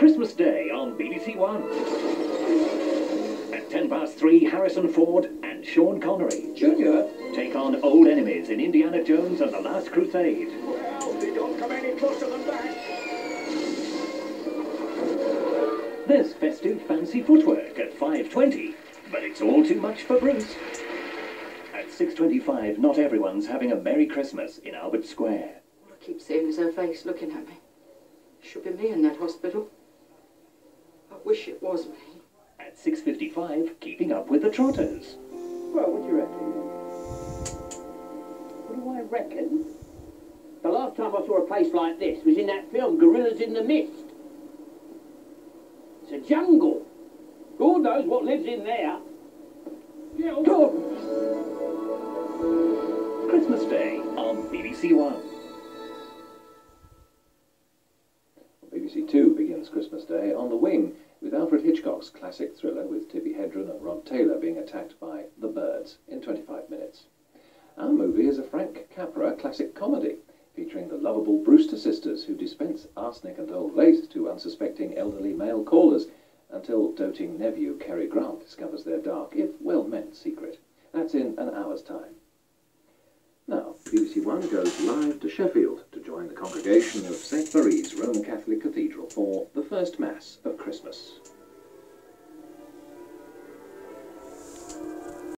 Christmas Day on BBC One. At 10 past 3, Harrison Ford and Sean Connery Junior? take on old enemies in Indiana Jones and the Last Crusade. Well, they don't come any closer than that. There's festive fancy footwork at 5.20, but it's all too much for Bruce. At 6.25, not everyone's having a Merry Christmas in Albert Square. I keep seeing is her face looking at me. Should be me in that hospital. I wish it was me. At 6.55, keeping up with the Trotters. Well, what do you reckon? What do I reckon? The last time I saw a place like this was in that film, Gorillas in the Mist. It's a jungle. Who knows what lives in there? Oh. Christmas Day on BBC One. BBC Two begins Christmas Day on the wing with Alfred Hitchcock's classic thriller with Tippi Hedren and Rod Taylor being attacked by the birds in 25 minutes. Our movie is a Frank Capra classic comedy featuring the lovable Brewster sisters who dispense arsenic and old lace to unsuspecting elderly male callers until doting nephew Cary Grant discovers their dark, if well-meant, secret. That's in an hour's time. BBC One goes live to Sheffield to join the congregation of St Marie's Roman Catholic Cathedral for the first Mass of Christmas.